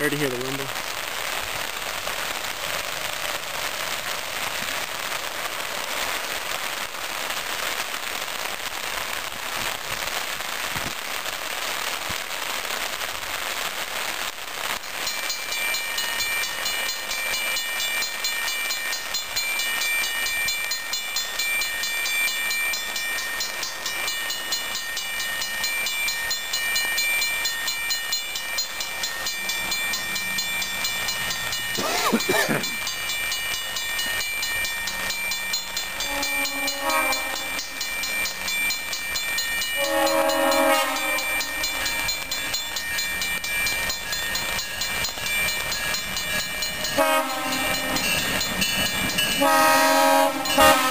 Already hear the rumble. Wow.